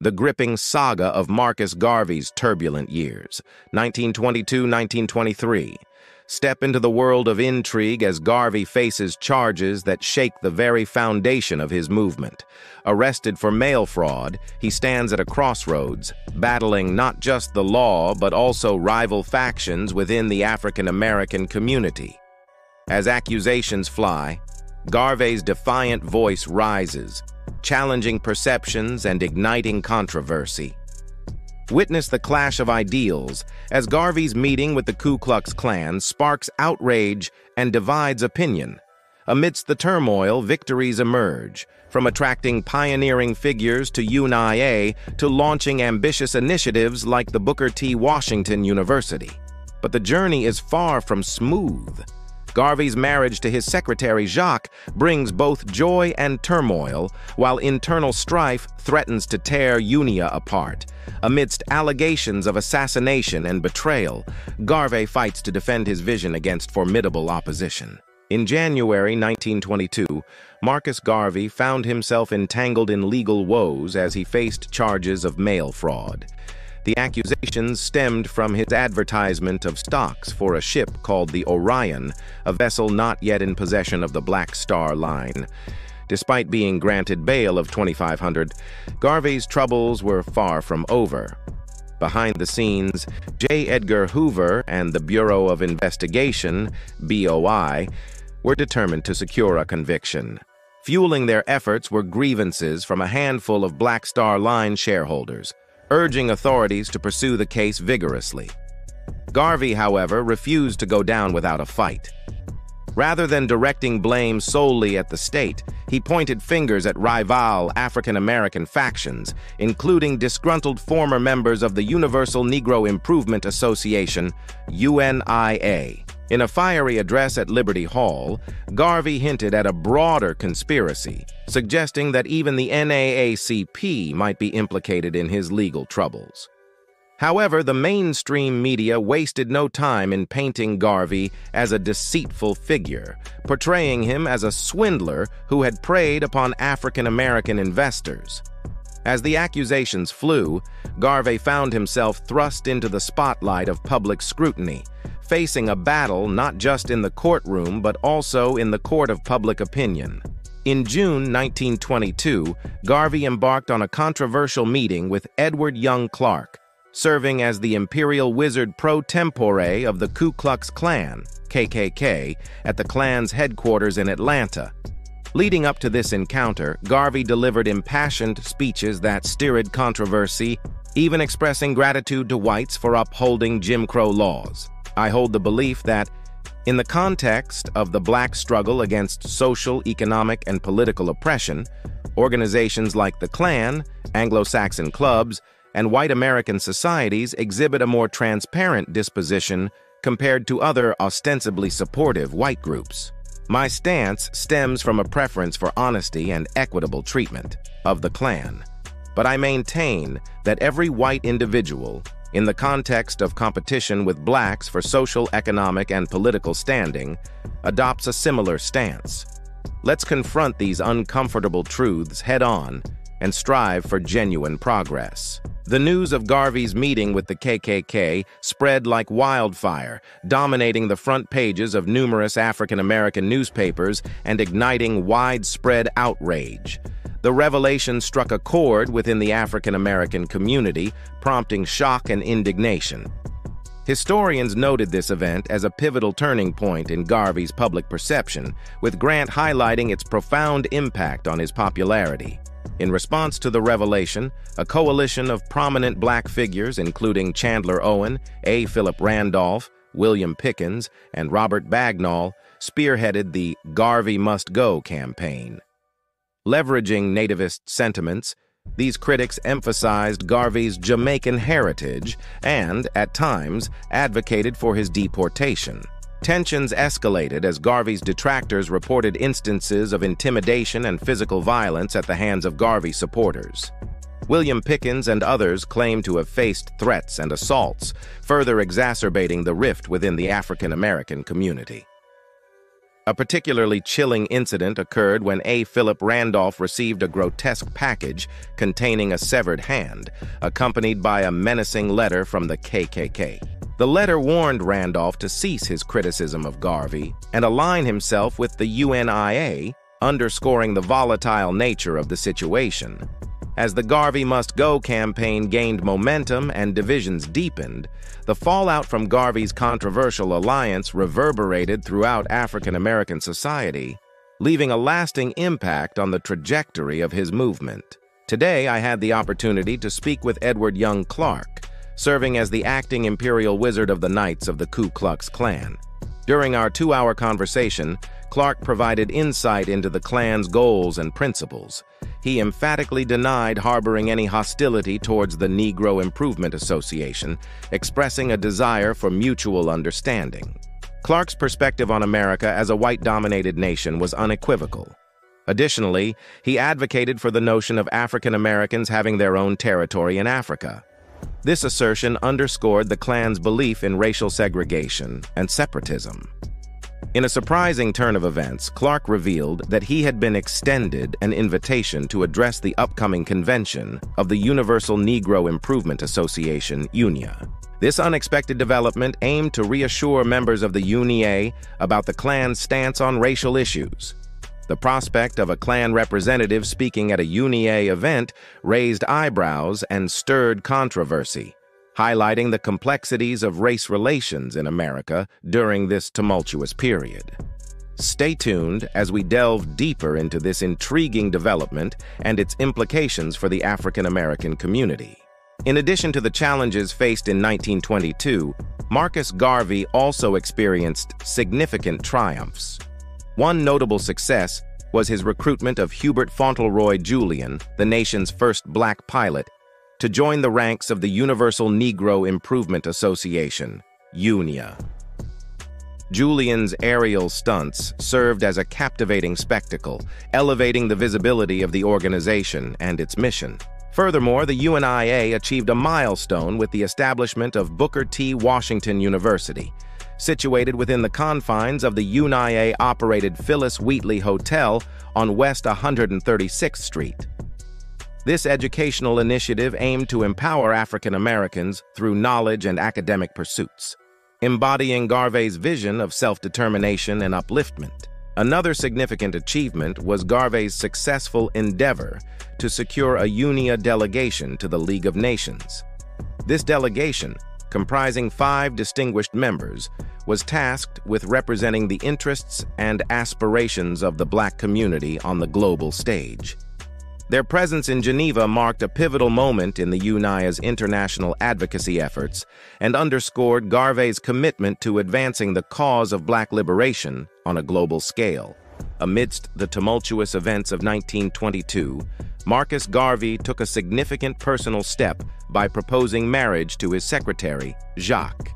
the gripping saga of Marcus Garvey's turbulent years, 1922-1923. Step into the world of intrigue as Garvey faces charges that shake the very foundation of his movement. Arrested for mail fraud, he stands at a crossroads, battling not just the law but also rival factions within the African-American community. As accusations fly, Garvey's defiant voice rises, challenging perceptions and igniting controversy. Witness the clash of ideals as Garvey's meeting with the Ku Klux Klan sparks outrage and divides opinion. Amidst the turmoil, victories emerge, from attracting pioneering figures to UNIA to launching ambitious initiatives like the Booker T. Washington University. But the journey is far from smooth. Garvey's marriage to his secretary Jacques brings both joy and turmoil, while internal strife threatens to tear UNIA apart. Amidst allegations of assassination and betrayal, Garvey fights to defend his vision against formidable opposition. In January 1922, Marcus Garvey found himself entangled in legal woes as he faced charges of mail fraud. The accusations stemmed from his advertisement of stocks for a ship called the Orion, a vessel not yet in possession of the Black Star Line. Despite being granted bail of 2500 Garvey's troubles were far from over. Behind the scenes, J. Edgar Hoover and the Bureau of Investigation, BOI, were determined to secure a conviction. Fueling their efforts were grievances from a handful of Black Star Line shareholders urging authorities to pursue the case vigorously. Garvey, however, refused to go down without a fight. Rather than directing blame solely at the state, he pointed fingers at rival African-American factions, including disgruntled former members of the Universal Negro Improvement Association, UNIA. In a fiery address at Liberty Hall, Garvey hinted at a broader conspiracy, suggesting that even the NAACP might be implicated in his legal troubles. However, the mainstream media wasted no time in painting Garvey as a deceitful figure, portraying him as a swindler who had preyed upon African-American investors. As the accusations flew, Garvey found himself thrust into the spotlight of public scrutiny, facing a battle not just in the courtroom but also in the court of public opinion. In June 1922, Garvey embarked on a controversial meeting with Edward Young Clarke, serving as the Imperial Wizard pro tempore of the Ku Klux Klan, KKK, at the Klan's headquarters in Atlanta. Leading up to this encounter, Garvey delivered impassioned speeches that stirred controversy, even expressing gratitude to whites for upholding Jim Crow laws. I hold the belief that, in the context of the black struggle against social, economic, and political oppression, organizations like the Klan, Anglo-Saxon clubs, and white American societies exhibit a more transparent disposition compared to other ostensibly supportive white groups. My stance stems from a preference for honesty and equitable treatment of the Klan, but I maintain that every white individual, in the context of competition with blacks for social, economic, and political standing, adopts a similar stance. Let's confront these uncomfortable truths head-on and strive for genuine progress. The news of Garvey's meeting with the KKK spread like wildfire, dominating the front pages of numerous African-American newspapers and igniting widespread outrage. The revelation struck a chord within the African-American community, prompting shock and indignation. Historians noted this event as a pivotal turning point in Garvey's public perception, with Grant highlighting its profound impact on his popularity. In response to the revelation, a coalition of prominent black figures, including Chandler Owen, A. Philip Randolph, William Pickens, and Robert Bagnall, spearheaded the Garvey Must Go campaign. Leveraging nativist sentiments, these critics emphasized Garvey's Jamaican heritage and, at times, advocated for his deportation. Tensions escalated as Garvey's detractors reported instances of intimidation and physical violence at the hands of Garvey supporters. William Pickens and others claimed to have faced threats and assaults, further exacerbating the rift within the African-American community. A particularly chilling incident occurred when A. Philip Randolph received a grotesque package containing a severed hand, accompanied by a menacing letter from the KKK. The letter warned Randolph to cease his criticism of Garvey and align himself with the UNIA, underscoring the volatile nature of the situation. As the Garvey Must Go campaign gained momentum and divisions deepened, the fallout from Garvey's controversial alliance reverberated throughout African American society, leaving a lasting impact on the trajectory of his movement. Today, I had the opportunity to speak with Edward Young Clarke, serving as the acting Imperial Wizard of the Knights of the Ku Klux Klan. During our two-hour conversation, Clarke provided insight into the Klan's goals and principles. He emphatically denied harboring any hostility towards the Negro Improvement Association, expressing a desire for mutual understanding. Clarke's perspective on America as a white-dominated nation was unequivocal. Additionally, he advocated for the notion of African Americans having their own territory in Africa. This assertion underscored the Klan's belief in racial segregation and separatism. In a surprising turn of events, Clarke revealed that he had been extended an invitation to address the upcoming convention of the Universal Negro Improvement Association, UNIA. This unexpected development aimed to reassure members of the UNIA about the Klan's stance on racial issues. The prospect of a Klan representative speaking at a UNIA event raised eyebrows and stirred controversy highlighting the complexities of race relations in America during this tumultuous period. Stay tuned as we delve deeper into this intriguing development and its implications for the African American community. In addition to the challenges faced in 1922, Marcus Garvey also experienced significant triumphs. One notable success was his recruitment of Hubert Fauntleroy Julian, the nation's first black pilot, to join the ranks of the Universal Negro Improvement Association, UNIA. Julian's aerial stunts served as a captivating spectacle, elevating the visibility of the organization and its mission. Furthermore, the UNIA achieved a milestone with the establishment of Booker T. Washington University, situated within the confines of the UNIA-operated Phillis Wheatley Hotel on West 136th Street. This educational initiative aimed to empower African Americans through knowledge and academic pursuits, embodying Garvey's vision of self-determination and upliftment. Another significant achievement was Garvey's successful endeavor to secure a UNIA delegation to the League of Nations. This delegation, comprising five distinguished members, was tasked with representing the interests and aspirations of the black community on the global stage. Their presence in Geneva marked a pivotal moment in the UNIA's international advocacy efforts and underscored Garvey's commitment to advancing the cause of black liberation on a global scale. Amidst the tumultuous events of 1922, Marcus Garvey took a significant personal step by proposing marriage to his secretary, Jacques.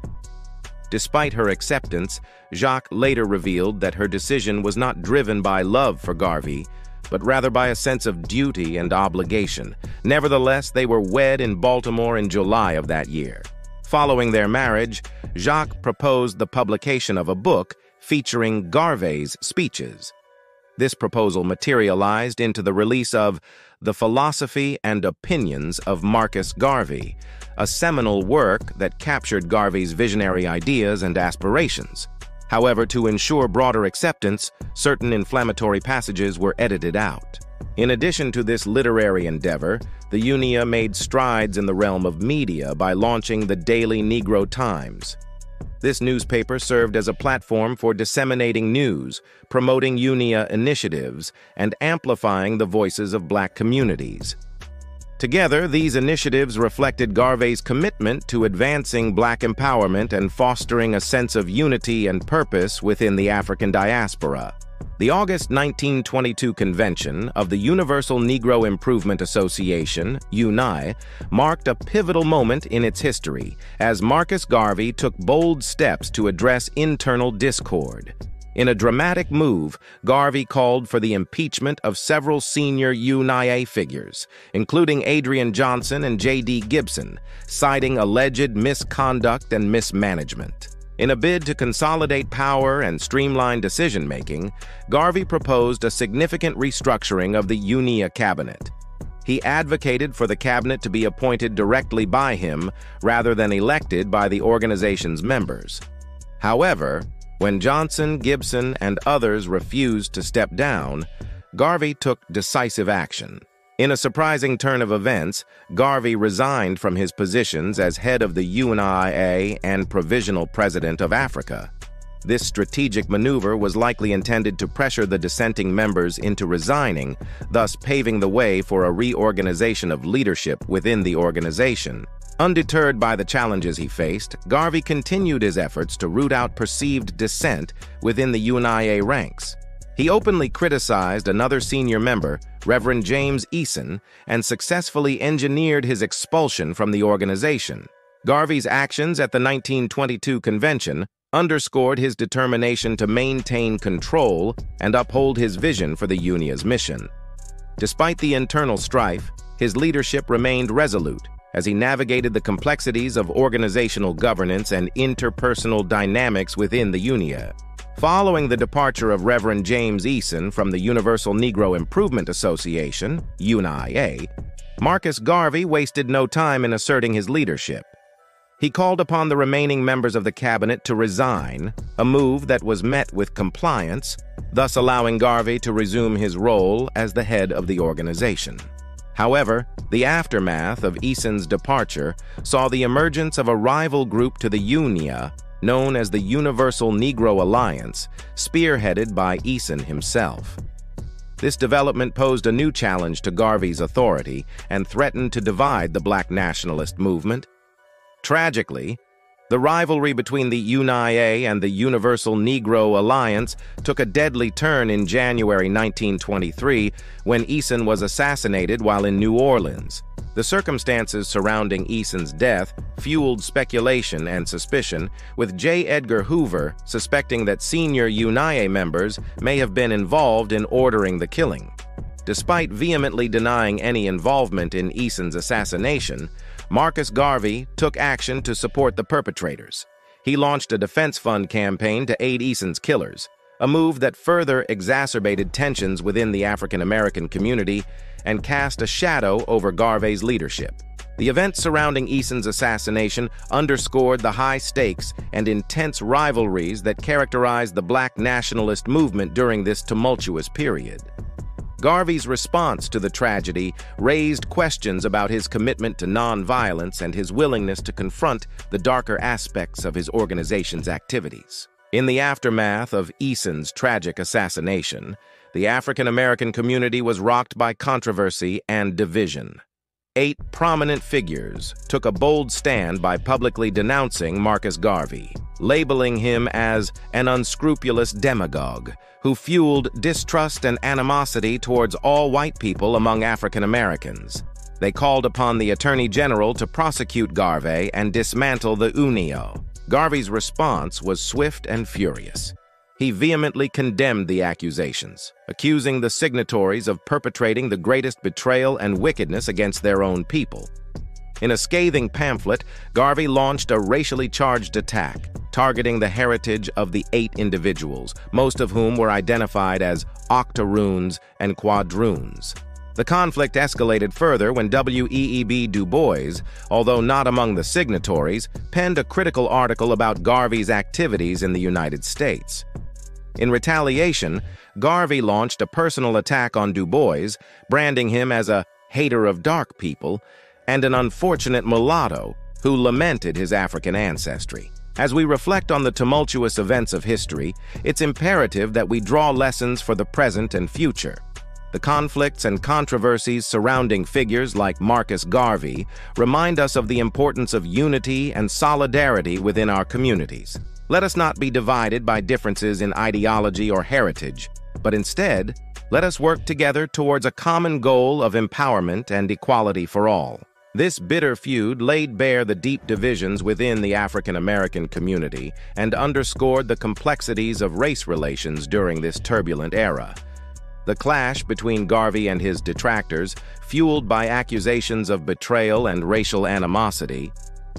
Despite her acceptance, Jacques later revealed that her decision was not driven by love for Garvey, but rather by a sense of duty and obligation. Nevertheless, they were wed in Baltimore in July of that year. Following their marriage, Jacques proposed the publication of a book featuring Garvey's speeches. This proposal materialized into the release of The Philosophy and Opinions of Marcus Garvey, a seminal work that captured Garvey's visionary ideas and aspirations. However, to ensure broader acceptance, certain inflammatory passages were edited out. In addition to this literary endeavor, the UNIA made strides in the realm of media by launching the Daily Negro Times. This newspaper served as a platform for disseminating news, promoting UNIA initiatives, and amplifying the voices of black communities. Together, these initiatives reflected Garvey's commitment to advancing black empowerment and fostering a sense of unity and purpose within the African diaspora. The August 1922 convention of the Universal Negro Improvement Association, UNI, marked a pivotal moment in its history as Marcus Garvey took bold steps to address internal discord. In a dramatic move, Garvey called for the impeachment of several senior UNIA figures, including Adrian Johnson and J.D. Gibson, citing alleged misconduct and mismanagement. In a bid to consolidate power and streamline decision-making, Garvey proposed a significant restructuring of the UNIA cabinet. He advocated for the cabinet to be appointed directly by him rather than elected by the organization's members. However, when Johnson, Gibson, and others refused to step down, Garvey took decisive action. In a surprising turn of events, Garvey resigned from his positions as head of the UNIA and Provisional President of Africa. This strategic maneuver was likely intended to pressure the dissenting members into resigning, thus paving the way for a reorganization of leadership within the organization. Undeterred by the challenges he faced, Garvey continued his efforts to root out perceived dissent within the UNIA ranks. He openly criticized another senior member, Reverend James Eason, and successfully engineered his expulsion from the organization. Garvey's actions at the 1922 convention underscored his determination to maintain control and uphold his vision for the UNIA's mission. Despite the internal strife, his leadership remained resolute as he navigated the complexities of organizational governance and interpersonal dynamics within the UNIA. Following the departure of Reverend James Eason from the Universal Negro Improvement Association, UNIA, Marcus Garvey wasted no time in asserting his leadership. He called upon the remaining members of the cabinet to resign, a move that was met with compliance, thus allowing Garvey to resume his role as the head of the organization. However, the aftermath of Eason's departure saw the emergence of a rival group to the UNIA known as the Universal Negro Alliance, spearheaded by Eason himself. This development posed a new challenge to Garvey's authority and threatened to divide the black nationalist movement. Tragically, the rivalry between the UNIA and the Universal Negro Alliance took a deadly turn in January 1923 when Eason was assassinated while in New Orleans. The circumstances surrounding Eason's death fueled speculation and suspicion, with J. Edgar Hoover suspecting that senior UNIA members may have been involved in ordering the killing. Despite vehemently denying any involvement in Eason's assassination, Marcus Garvey took action to support the perpetrators. He launched a defense fund campaign to aid Eason's killers, a move that further exacerbated tensions within the African American community and cast a shadow over Garvey's leadership. The events surrounding Eason's assassination underscored the high stakes and intense rivalries that characterized the black nationalist movement during this tumultuous period. Garvey's response to the tragedy raised questions about his commitment to nonviolence and his willingness to confront the darker aspects of his organization's activities. In the aftermath of Eason's tragic assassination, the African American community was rocked by controversy and division. Eight prominent figures took a bold stand by publicly denouncing Marcus Garvey, labeling him as an unscrupulous demagogue who fueled distrust and animosity towards all white people among African Americans. They called upon the Attorney General to prosecute Garvey and dismantle the UNIO. Garvey's response was swift and furious. He vehemently condemned the accusations, accusing the signatories of perpetrating the greatest betrayal and wickedness against their own people. In a scathing pamphlet, Garvey launched a racially charged attack, targeting the heritage of the eight individuals, most of whom were identified as octoroons and quadroons. The conflict escalated further when W.E.B. Du Bois, although not among the signatories, penned a critical article about Garvey's activities in the United States. In retaliation, Garvey launched a personal attack on Du Bois, branding him as a hater of dark people and an unfortunate mulatto who lamented his African ancestry. As we reflect on the tumultuous events of history, it's imperative that we draw lessons for the present and future. The conflicts and controversies surrounding figures like Marcus Garvey remind us of the importance of unity and solidarity within our communities. Let us not be divided by differences in ideology or heritage, but instead, let us work together towards a common goal of empowerment and equality for all. This bitter feud laid bare the deep divisions within the African American community and underscored the complexities of race relations during this turbulent era. The clash between Garvey and his detractors, fueled by accusations of betrayal and racial animosity,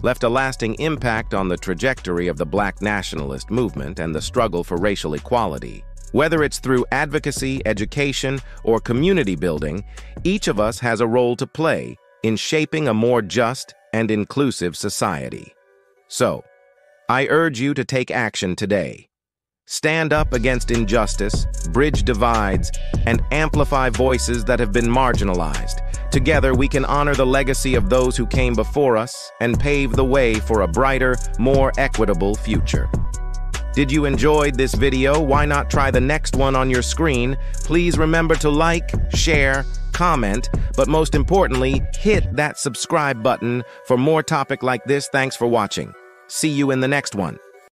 left a lasting impact on the trajectory of the black nationalist movement and the struggle for racial equality. Whether it's through advocacy, education, or community building, each of us has a role to play in shaping a more just and inclusive society. So, I urge you to take action today. Stand up against injustice, bridge divides, and amplify voices that have been marginalized. Together, we can honor the legacy of those who came before us and pave the way for a brighter, more equitable future. Did you enjoy this video? Why not try the next one on your screen? Please remember to like, share, comment, but most importantly, hit that subscribe button for more topic like this. Thanks for watching. See you in the next one.